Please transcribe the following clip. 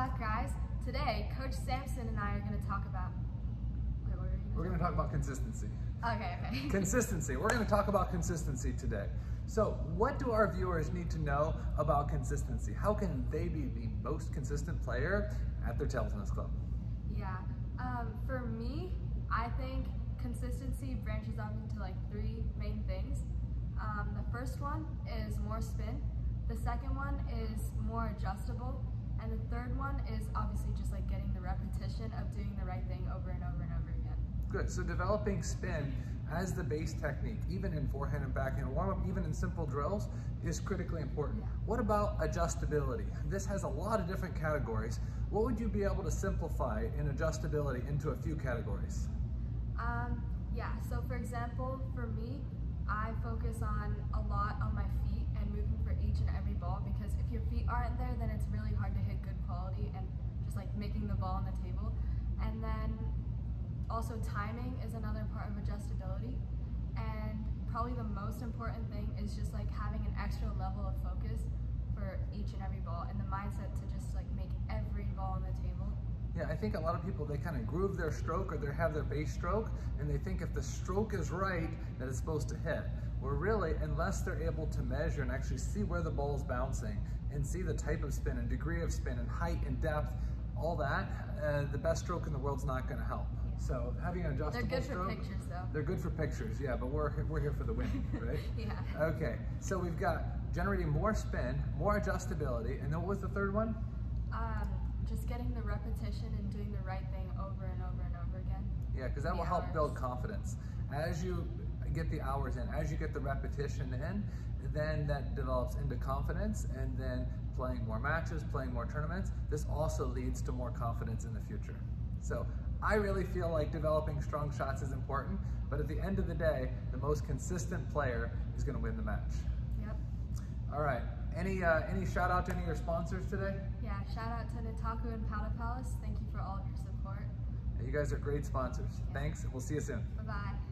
back, guys. Today, Coach Samson and I are going to talk about. Wait, what are you We're going to talk about consistency. Okay, okay. consistency. We're going to talk about consistency today. So, what do our viewers need to know about consistency? How can they be the most consistent player at their table tennis club? Yeah. Um, for me, I think consistency branches off into like three main things. Um, the first one is more spin. The second one is more adjustable. And the third one is obviously just like getting the repetition of doing the right thing over and over and over again. Good, so developing spin as the base technique, even in forehand and backhand warm-up, even in simple drills, is critically important. What about adjustability? This has a lot of different categories. What would you be able to simplify in adjustability into a few categories? Um, yeah, so for example, for me, I focus on a lot on my feet and moving for each and every ball because if your feet aren't there, then it's really hard to hit good quality and just like making the ball on the table. And then also timing is another part of adjustability. And probably the most important thing is just like having an extra level of focus for each and every ball and the mindset to just like make every ball on the table yeah, I think a lot of people, they kind of groove their stroke or they have their base stroke and they think if the stroke is right, that it's supposed to hit. Where really, unless they're able to measure and actually see where the ball is bouncing and see the type of spin and degree of spin and height and depth, all that, uh, the best stroke in the world's not going to help. So having an adjustable They're good stroke, for pictures though. They're good for pictures, yeah, but we're, we're here for the win, right? yeah. Okay, so we've got generating more spin, more adjustability, and then what was the third one? Um, just getting the repetition and doing the right thing over and over and over again. Yeah, because that will help build confidence. As you get the hours in, as you get the repetition in, then that develops into confidence and then playing more matches, playing more tournaments. This also leads to more confidence in the future. So I really feel like developing strong shots is important, but at the end of the day, the most consistent player is gonna win the match. Yep. All right, any uh, any shout out to any of your sponsors today? Yeah, shout out to Nittaku and Paddle Palace. Thank you for all of your support. You guys are great sponsors. Thanks, and we'll see you soon. Bye-bye.